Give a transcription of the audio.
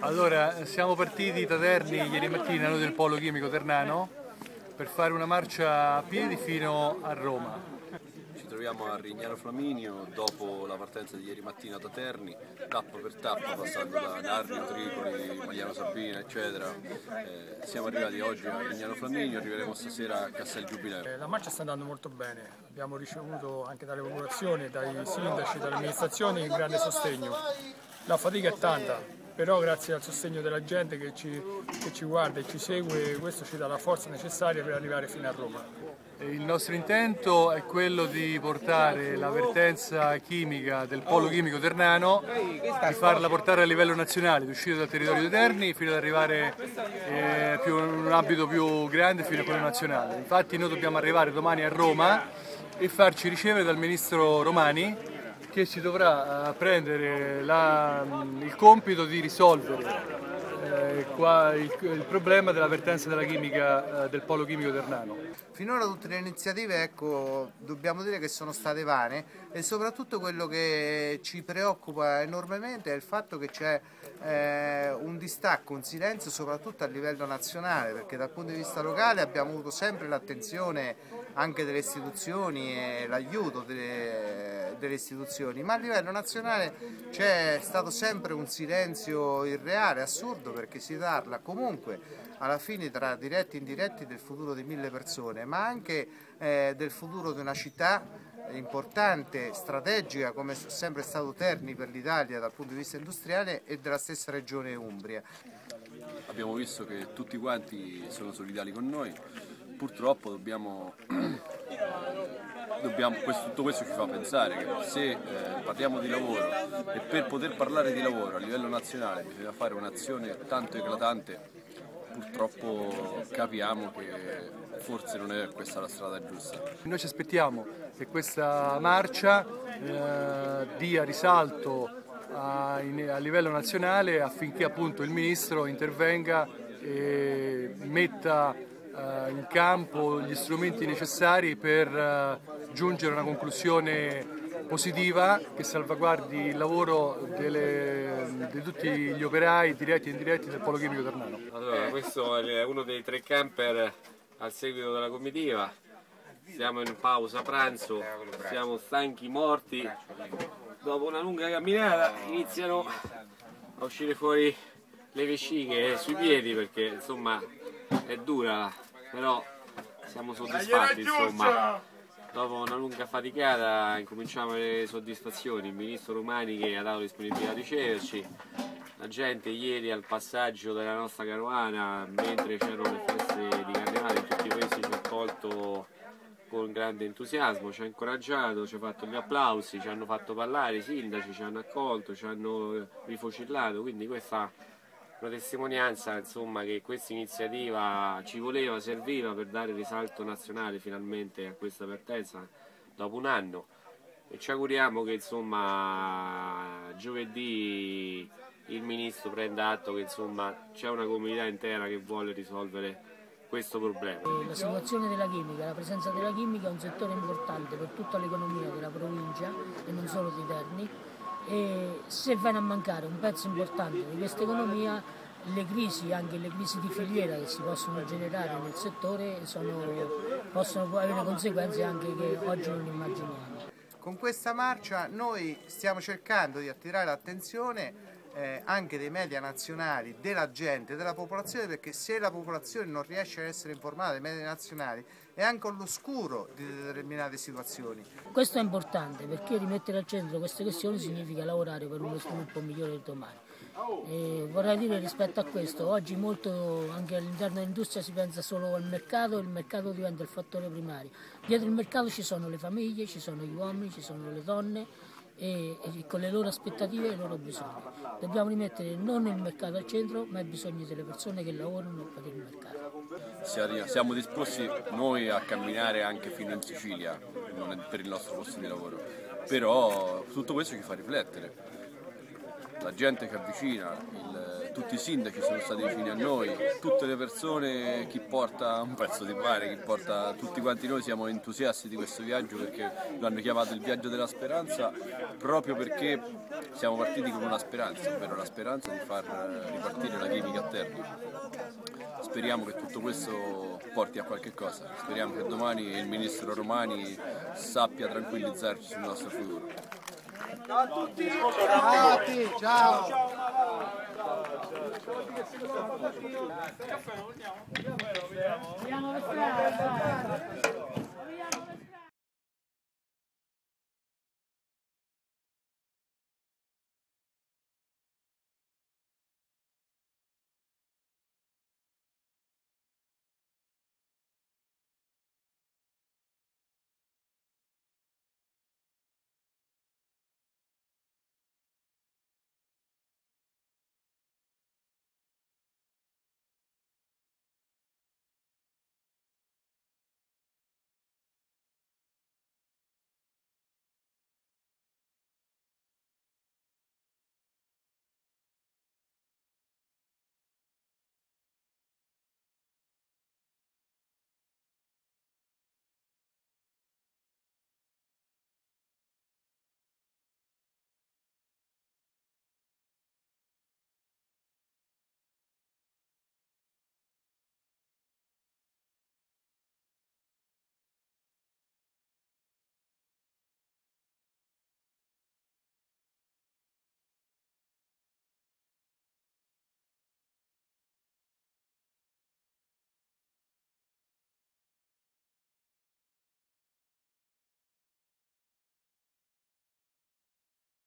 Allora, siamo partiti da Terni ieri mattina, noi del Polo Chimico Ternano, per fare una marcia a piedi fino a Roma. Ci troviamo a Rignano Flaminio dopo la partenza di ieri mattina da Terni, tappa per tappa, passando da Narnio, Tripoli, Magliano Sabina, eccetera. Eh, siamo arrivati oggi a Rignano Flaminio, arriveremo stasera a Castel Giubileo. Eh, La marcia sta andando molto bene, abbiamo ricevuto anche dalle popolazioni, dai sindaci, dalle amministrazioni un grande sostegno. La fatica è tanta, però grazie al sostegno della gente che ci, che ci guarda e ci segue, questo ci dà la forza necessaria per arrivare fino a Roma. Il nostro intento è quello di portare la vertenza chimica del Polo Chimico Ternano, di farla portare a livello nazionale, di uscire dal territorio di Terni fino ad arrivare eh, in un ambito più grande fino a quello nazionale. Infatti noi dobbiamo arrivare domani a Roma e farci ricevere dal ministro Romani che ci dovrà eh, prendere la- il compito di risolvere eh, qua il, il problema della vertenza della chimica eh, del polo chimico ternano. Finora tutte le iniziative ecco, dobbiamo dire che sono state vane e soprattutto quello che ci preoccupa enormemente è il fatto che c'è eh, un distacco, un silenzio soprattutto a livello nazionale perché dal punto di vista locale abbiamo avuto sempre l'attenzione anche delle istituzioni e l'aiuto delle, delle istituzioni, ma a livello nazionale c'è stato sempre un silenzio irreale, assurdo perché si parla comunque alla fine tra diretti e indiretti del futuro di mille persone, ma anche eh, del futuro di una città importante, strategica come è sempre stato Terni per l'Italia dal punto di vista industriale e della stessa regione Umbria. Abbiamo visto che tutti quanti sono solidali con noi, purtroppo dobbiamo, dobbiamo- questo- tutto questo ci fa pensare che se eh, parliamo di lavoro e per poter parlare di lavoro a livello nazionale bisogna fare un'azione tanto eclatante, purtroppo capiamo che forse non è questa la strada giusta. Noi ci aspettiamo che questa marcia eh, dia risalto a, a livello nazionale affinché appunto il Ministro intervenga e metta eh, in campo gli strumenti necessari per eh, giungere a una conclusione positiva che salvaguardi il lavoro delle- di tutti gli operai diretti e indiretti del Polo Chimico Ternano. Allora, questo è uno dei tre camper al seguito della comitiva. Siamo in pausa pranzo, siamo stanchi morti. Dopo una lunga camminata iniziano a uscire fuori le vesciche sui piedi perché insomma è dura, però siamo soddisfatti insomma. Dopo una lunga faticata incominciamo le soddisfazioni, il ministro Romani che ha dato disponibilità a riceverci, la gente ieri al passaggio della nostra carovana, mentre c'erano le feste di carnevale tutti i paesi ci ha accolto con grande entusiasmo, ci ha incoraggiato, ci ha fatto gli applausi, ci hanno fatto parlare, i sindaci ci hanno accolto, ci hanno rifocillato, quindi questa una testimonianza insomma, che questa iniziativa ci voleva, serviva per dare risalto nazionale finalmente a questa partenza dopo un anno e ci auguriamo che insomma giovedì il ministro prenda atto che c'è una comunità intera che vuole risolvere questo problema. La situazione della chimica, la presenza della chimica è un settore importante per tutta l'economia della provincia e non solo di Terni e se viene a mancare un pezzo importante di questa economia le crisi, anche le crisi di filiera che si possono generare nel settore sono- possono avere conseguenze anche che oggi non immaginiamo. Con questa marcia noi stiamo cercando di attirare l'attenzione eh, anche dei media nazionali, della gente, della popolazione, perché se la popolazione non riesce ad essere informata dai media nazionali è anche all'oscuro di determinate situazioni. Questo è importante perché rimettere al centro queste questioni significa lavorare per uno sviluppo migliore del domani. E vorrei dire rispetto a questo, oggi molto anche all'interno dell'industria si pensa solo al mercato e il mercato diventa il fattore primario. Dietro il mercato ci sono le famiglie, ci sono gli uomini, ci sono le donne e, e con le loro aspettative e i loro bisogni. Dobbiamo rimettere non il mercato al centro ma i bisogni delle persone che lavorano per il mercato. Sia- Siamo disposti noi a camminare anche fino in Sicilia per il nostro posto di lavoro, però tutto questo ci fa riflettere. La gente che avvicina, il- tutti i sindaci sono stati vicini a noi, tutte le persone, chi porta un pezzo di pane, chi porta tutti quanti noi siamo entusiasti di questo viaggio perché lo hanno chiamato il viaggio della speranza proprio perché siamo partiti con una speranza, ovvero la speranza di far ripartire la chimica a Terni. Speriamo che tutto questo porti a qualche cosa, speriamo che domani il ministro Romani sappia tranquillizzarci sul nostro futuro. Ciao a tutti! Ciao a Andiamo a